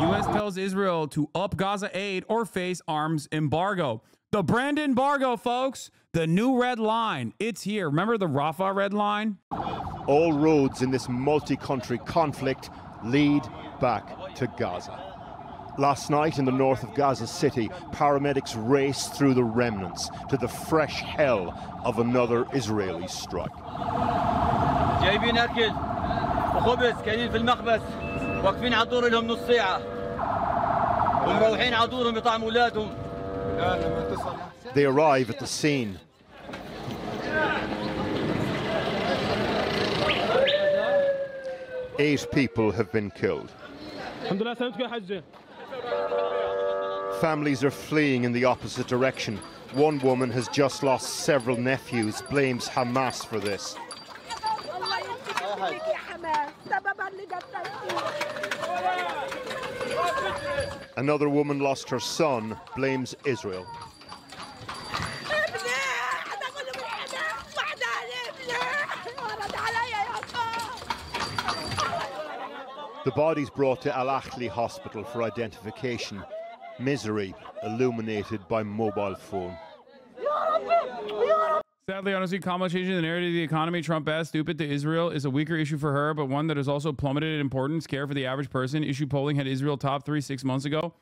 U.S. tells Israel to up Gaza aid or face arms embargo. The brand embargo, folks. The new red line. It's here. Remember the Rafah red line? All roads in this multi country conflict lead back to Gaza. Last night in the north of Gaza City, paramedics raced through the remnants to the fresh hell of another Israeli strike. جايبين اكل وخبز كاينين في المخبز واقفين على الدور لهم نص ساعه ومروحين على دورهم يطعموا اولادهم They arrive at the scene. Eight people have been killed. Families are fleeing in the opposite direction. One woman has just lost several nephews, blames Hamas for this. Another woman lost her son, blames Israel. The bodies brought to Al Ahli Hospital for identification. Misery illuminated by mobile phone. Sadly, I don't honestly, Kamala changing the narrative of the economy, Trump bad, stupid to Israel is a weaker issue for her, but one that has also plummeted in importance, care for the average person. Issue polling had Israel top three six months ago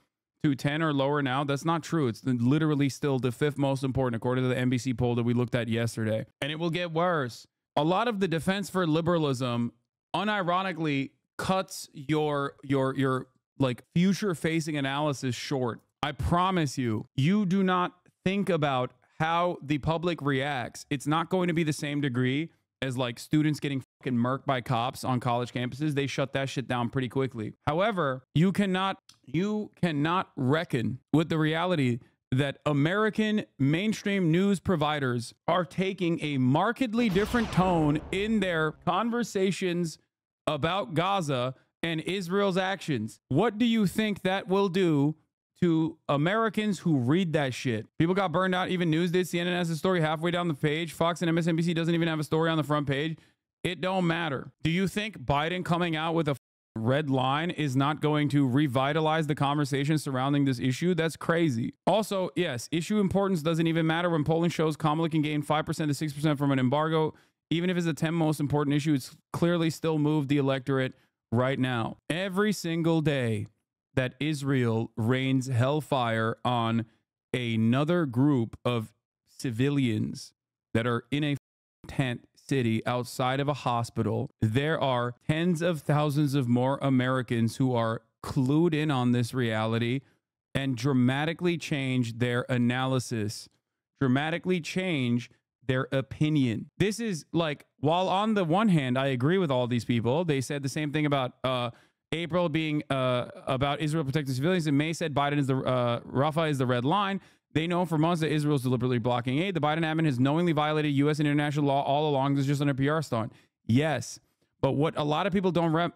to 10 or lower now. That's not true. It's literally still the fifth most important, according to the NBC poll that we looked at yesterday. And it will get worse. A lot of the defense for liberalism, unironically, cuts your your your like future facing analysis short. I promise you, you do not think about how the public reacts. It's not going to be the same degree as like students getting fucking murked by cops on college campuses. They shut that shit down pretty quickly. However, you cannot you cannot reckon with the reality that American mainstream news providers are taking a markedly different tone in their conversations about Gaza and Israel's actions. What do you think that will do to Americans who read that shit? People got burned out. Even news did. CNN has a story halfway down the page. Fox and MSNBC doesn't even have a story on the front page. It don't matter. Do you think Biden coming out with a red line is not going to revitalize the conversation surrounding this issue? That's crazy. Also, yes, issue importance doesn't even matter when polling shows Kamala can gain 5% to 6% from an embargo. Even if it's the 10 most important issue, it's clearly still moved the electorate right now. Every single day that Israel rains hellfire on another group of civilians that are in a tent city outside of a hospital, there are tens of thousands of more Americans who are clued in on this reality and dramatically change their analysis, dramatically change their opinion. This is like, while on the one hand, I agree with all these people, they said the same thing about uh, April being uh, about Israel protecting civilians, and May said Biden is the uh, is the red line. They know for months that Israel is deliberately blocking aid. The Biden admin has knowingly violated U.S. and international law all along. This is just an PR stunt. Yes, but what a lot of people don't rep,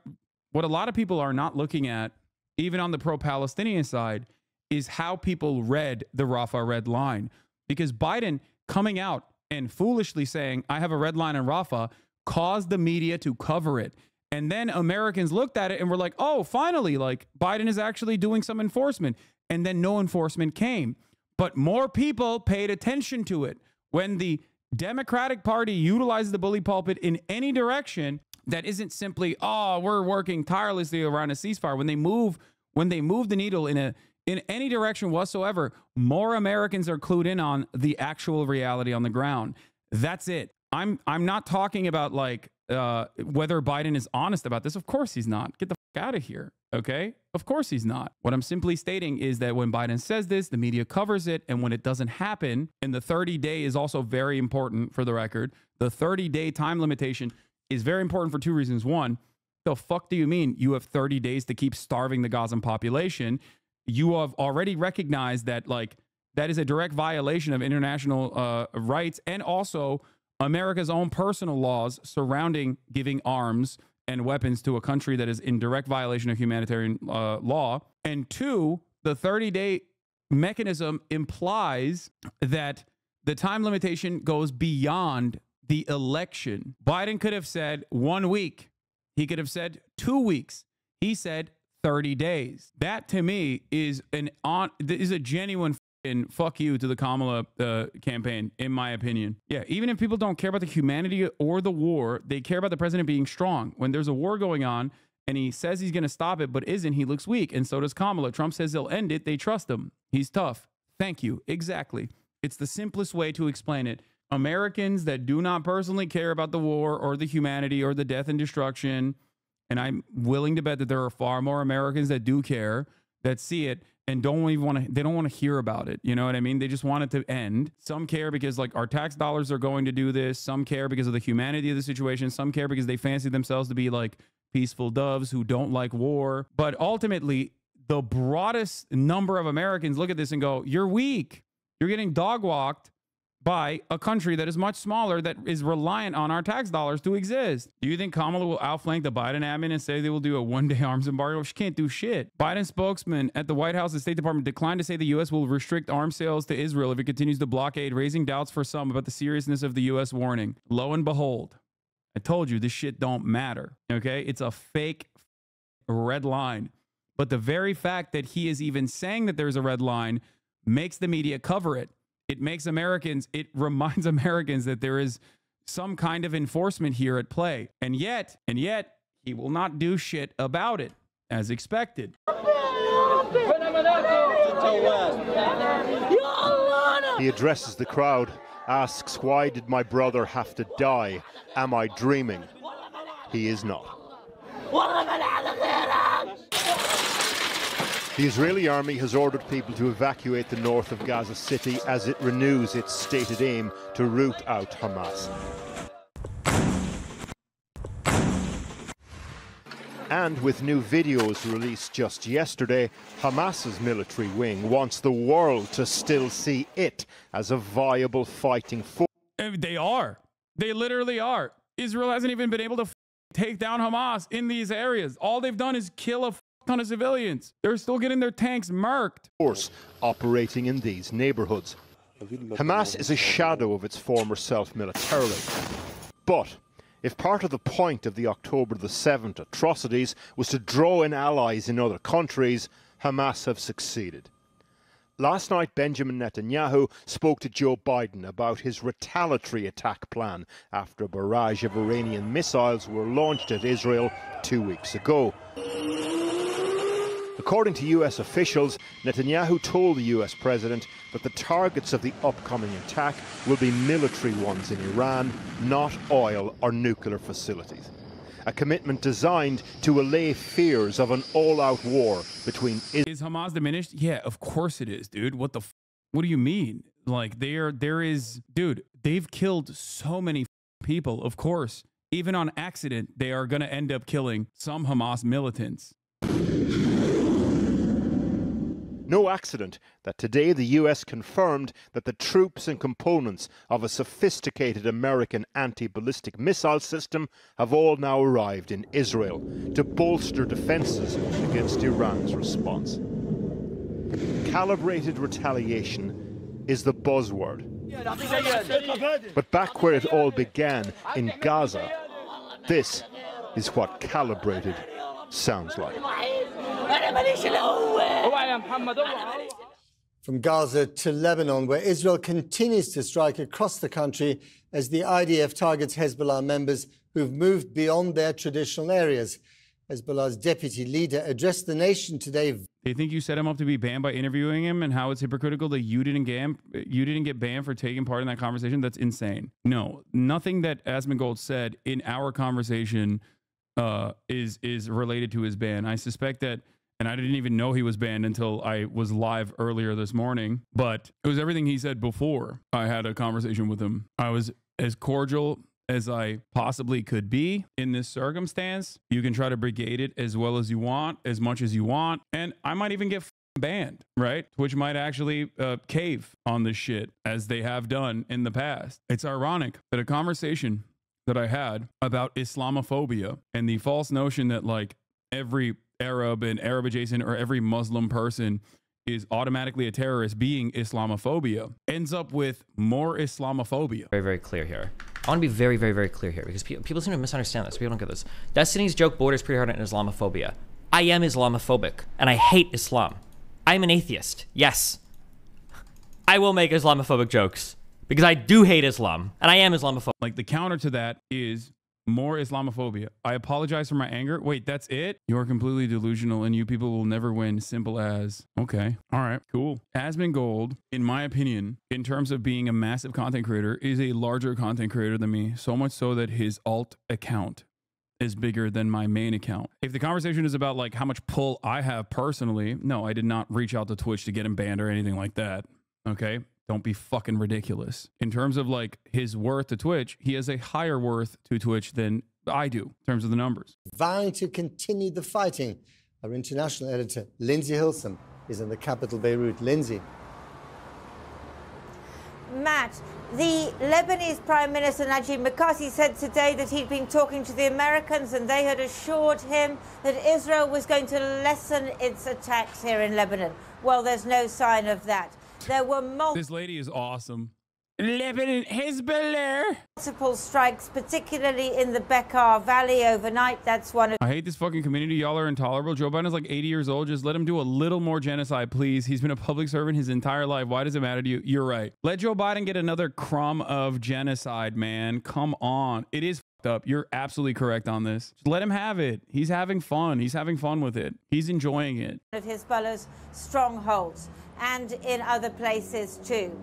what a lot of people are not looking at, even on the pro-Palestinian side, is how people read the Rafah red line. Because Biden coming out and foolishly saying, I have a red line in Rafah, caused the media to cover it. And then Americans looked at it and were like, oh, finally, like Biden is actually doing some enforcement. And then no enforcement came. But more people paid attention to it. When the Democratic Party utilizes the bully pulpit in any direction that isn't simply, oh, we're working tirelessly around a ceasefire. When they move, when they move the needle in a in any direction whatsoever, more Americans are clued in on the actual reality on the ground. That's it. I'm I'm not talking about like uh, whether Biden is honest about this. Of course he's not. Get the fuck out of here. Okay? Of course he's not. What I'm simply stating is that when Biden says this, the media covers it, and when it doesn't happen, and the 30 day is also very important for the record. The 30 day time limitation is very important for two reasons. One, the fuck do you mean you have 30 days to keep starving the Gazan population? You have already recognized that like that is a direct violation of international uh, rights and also America's own personal laws surrounding giving arms and weapons to a country that is in direct violation of humanitarian uh, law. And two, the 30 day mechanism implies that the time limitation goes beyond the election. Biden could have said one week, he could have said two weeks. He said 30 days. That to me is an on is a genuine and fuck you to the Kamala uh, campaign, in my opinion. Yeah, even if people don't care about the humanity or the war, they care about the president being strong. When there's a war going on and he says he's going to stop it, but isn't, he looks weak. And so does Kamala. Trump says he'll end it. They trust him. He's tough. Thank you. Exactly. It's the simplest way to explain it. Americans that do not personally care about the war or the humanity or the death and destruction, and I'm willing to bet that there are far more Americans that do care, that see it, and don't even want to they don't want to hear about it you know what i mean? They just want it to end. Some care because like our tax dollars are going to do this. Some care because of the humanity of the situation. Some care because they fancy themselves to be like peaceful doves who don't like war. But ultimately the broadest number of americans look at this and go you're weak. You're getting dog walked by a country that is much smaller that is reliant on our tax dollars to exist. Do you think Kamala will outflank the Biden admin and say they will do a one day arms embargo? She can't do shit. Biden spokesman at the White House and State Department declined to say the U.S. will restrict arms sales to Israel if it continues to blockade, raising doubts for some about the seriousness of the U.S. warning. Lo and behold, I told you this shit don't matter. Okay? It's a fake red line. But the very fact that he is even saying that there's a red line makes the media cover it it makes Americans, it reminds Americans that there is some kind of enforcement here at play. And yet, and yet, he will not do shit about it as expected. He addresses the crowd, asks, Why did my brother have to die? Am I dreaming? He is not. The Israeli army has ordered people to evacuate the north of Gaza City as it renews its stated aim to root out Hamas. And with new videos released just yesterday, Hamas's military wing wants the world to still see it as a viable fighting force. Eh, they are. They literally are. Israel hasn't even been able to take down Hamas in these areas. All they've done is kill a ton of civilians. They're still getting their tanks marked. Force operating in these neighborhoods. Hamas is a shadow of its former self militarily. But if part of the point of the October the 7th atrocities was to draw in allies in other countries, Hamas have succeeded. Last night, Benjamin Netanyahu spoke to Joe Biden about his retaliatory attack plan after a barrage of Iranian missiles were launched at Israel two weeks ago. According to US officials, Netanyahu told the US president that the targets of the upcoming attack will be military ones in Iran, not oil or nuclear facilities. A commitment designed to allay fears of an all-out war between Israel. Is Hamas diminished? Yeah, of course it is, dude. What the What do you mean? Like there there is dude, they've killed so many people, of course. Even on accident, they are going to end up killing some Hamas militants. No accident that today the US confirmed that the troops and components of a sophisticated American anti ballistic missile system have all now arrived in Israel to bolster defences against Iran's response. Calibrated retaliation is the buzzword. But back where it all began, in Gaza, this is what calibrated sounds like. From Gaza to Lebanon, where Israel continues to strike across the country as the IDF targets Hezbollah members who've moved beyond their traditional areas. Hezbollah's deputy leader addressed the nation today. They think you set him up to be banned by interviewing him, and how it's hypocritical that you didn't get you didn't get banned for taking part in that conversation. That's insane. No, nothing that Asmongold said in our conversation uh, is is related to his ban. I suspect that, and I didn't even know he was banned until I was live earlier this morning. But it was everything he said before I had a conversation with him. I was as cordial as I possibly could be in this circumstance. You can try to brigade it as well as you want, as much as you want, and I might even get banned, right? Which might actually uh, cave on this shit as they have done in the past. It's ironic that a conversation that I had about Islamophobia and the false notion that like every Arab and Arab adjacent or every Muslim person is automatically a terrorist being Islamophobia ends up with more Islamophobia. Very, very clear here. I want to be very, very, very clear here because people, people seem to misunderstand this. People don't get this. Destiny's joke borders pretty hard on Islamophobia. I am Islamophobic and I hate Islam. I'm an atheist. Yes. I will make Islamophobic jokes because I do hate Islam and I am Islamophobic. Like the counter to that is more Islamophobia. I apologize for my anger. Wait, that's it? You're completely delusional and you people will never win. Simple as. Okay. All right. Cool. Asmongold, in my opinion, in terms of being a massive content creator, is a larger content creator than me. So much so that his alt account is bigger than my main account. If the conversation is about like how much pull I have personally, no, I did not reach out to Twitch to get him banned or anything like that. Okay. Don't be fucking ridiculous. In terms of like his worth to Twitch, he has a higher worth to Twitch than I do in terms of the numbers. Vowing to continue the fighting, our international editor, Lindsay Hilsum, is in the capital, Beirut. Lindsay. Matt, the Lebanese Prime Minister Najib Mikati said today that he'd been talking to the Americans and they had assured him that Israel was going to lessen its attacks here in Lebanon. Well, there's no sign of that. There were multiple. This lady is awesome. Lebanon Hezbollah. Multiple strikes, particularly in the Bekaa Valley overnight. That's one of. I hate this fucking community. Y'all are intolerable. Joe Biden is like 80 years old. Just let him do a little more genocide, please. He's been a public servant his entire life. Why does it matter to you? You're right. Let Joe Biden get another crumb of genocide, man. Come on. It is up. You're absolutely correct on this. Just let him have it. He's having fun. He's having fun with it. He's enjoying it. Of Hezbollah's strongholds and in other places too.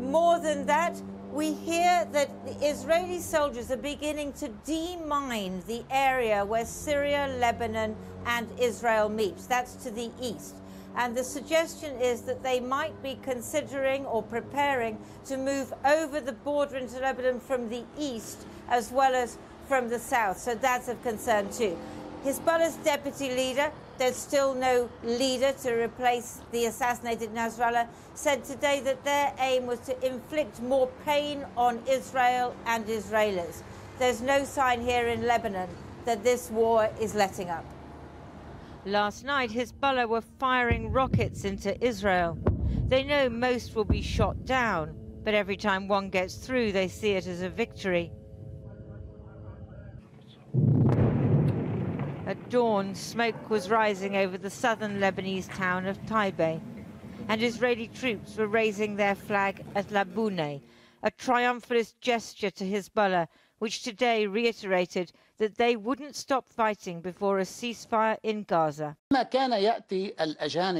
More than that, we hear that the Israeli soldiers are beginning to demine the area where Syria, Lebanon, and Israel meet. That's to the east. And the suggestion is that they might be considering or preparing to move over the border into Lebanon from the east as well as from the south. So that's of concern too. Hezbollah's deputy leader, there's still no leader to replace the assassinated Nasrallah, said today that their aim was to inflict more pain on Israel and Israelis. There's no sign here in Lebanon that this war is letting up. Last night, Hezbollah were firing rockets into Israel. They know most will be shot down, but every time one gets through, they see it as a victory. Dawn, smoke was rising over the southern Lebanese town of Taibe, and Israeli troops were raising their flag at Labune, a triumphalist gesture to Hezbollah, which today reiterated that they wouldn't stop fighting before a ceasefire in Gaza.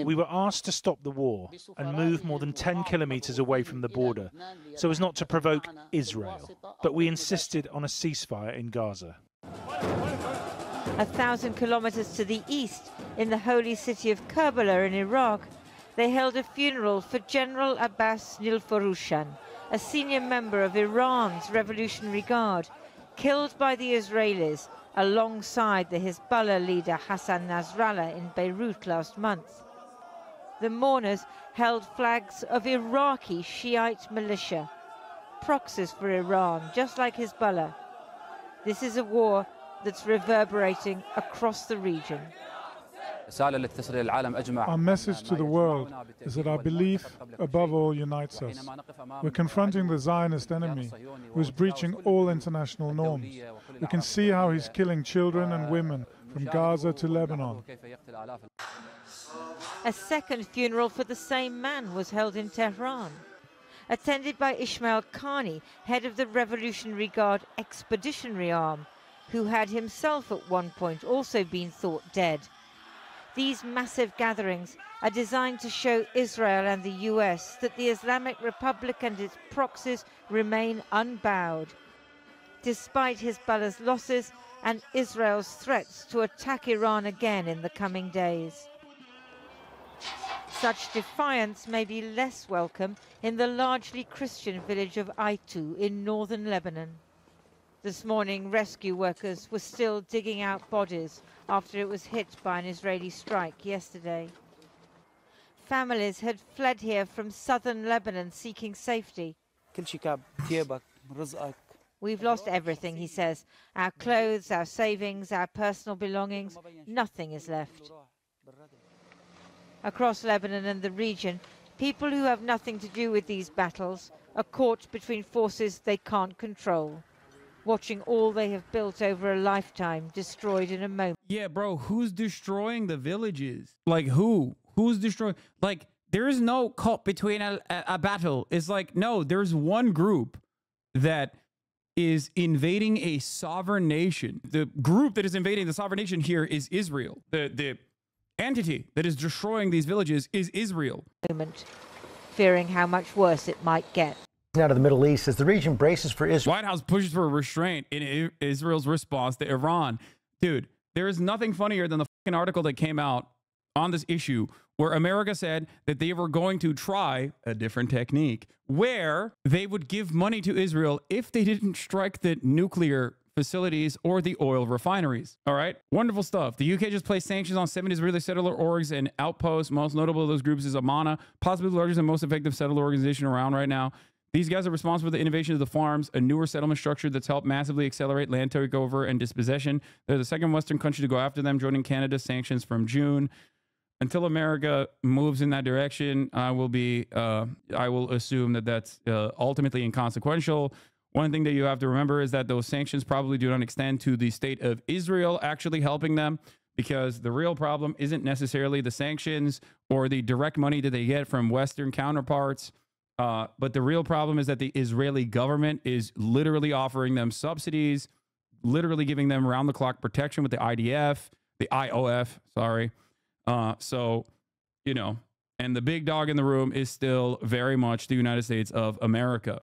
We were asked to stop the war and move more than 10 kilometers away from the border so as not to provoke Israel, but we insisted on a ceasefire in Gaza. A thousand kilometers to the east, in the holy city of Karbala in Iraq, they held a funeral for General Abbas Nilforoushan, a senior member of Iran's Revolutionary Guard, killed by the Israelis alongside the Hezbollah leader Hassan Nasrallah in Beirut last month. The mourners held flags of Iraqi Shiite militia, proxies for Iran, just like Hezbollah. This is a war that's reverberating across the region. Our message to the world is that our belief, above all, unites us. We're confronting the Zionist enemy, who is breaching all international norms. We can see how he's killing children and women from Gaza to Lebanon. A second funeral for the same man was held in Tehran, attended by Ismail Khani, head of the Revolutionary Guard Expeditionary Arm, who had himself at one point also been thought dead. These massive gatherings are designed to show Israel and the US that the Islamic Republic and its proxies remain unbowed. Despite Hezbollah's losses and Israel's threats to attack Iran again in the coming days. Such defiance may be less welcome in the largely Christian village of Aitu in northern Lebanon. This morning, rescue workers were still digging out bodies after it was hit by an Israeli strike yesterday. Families had fled here from southern Lebanon seeking safety. We've lost everything, he says. Our clothes, our savings, our personal belongings, nothing is left. Across Lebanon and the region, people who have nothing to do with these battles are caught between forces they can't control. Watching all they have built over a lifetime destroyed in a moment. Yeah, bro, who's destroying the villages? Like who? Who's destroying? Like there is no cult between a, a, a battle. It's like no, there's one group that is invading a sovereign nation. The group that is invading the sovereign nation here is Israel. The the entity that is destroying these villages is Israel. Moment, fearing how much worse it might get. Now to the Middle East as the region braces for Israel. White House pushes for restraint in Israel's response to Iran. Dude, there is nothing funnier than the fucking article that came out on this issue where America said that they were going to try a different technique where they would give money to Israel if they didn't strike the nuclear facilities or the oil refineries. All right. Wonderful stuff. The UK just placed sanctions on seven Israeli settler orgs and outposts. Most notable of those groups is Amana, possibly the largest and most effective settler organization around right now. These guys are responsible for the innovation of the farms, a newer settlement structure that's helped massively accelerate land takeover and dispossession. They're the second Western country to go after them, joining Canada's sanctions from June. Until America moves in that direction, I will be, uh, I will assume that that's uh, ultimately inconsequential. One thing that you have to remember is that those sanctions probably do not extend to the state of Israel actually helping them because the real problem isn't necessarily the sanctions or the direct money that they get from Western counterparts. Uh, but the real problem is that the Israeli government is literally offering them subsidies, literally giving them round the clock protection with the IDF, the IOF, sorry. Uh, so, you know, and the big dog in the room is still very much the United States of America.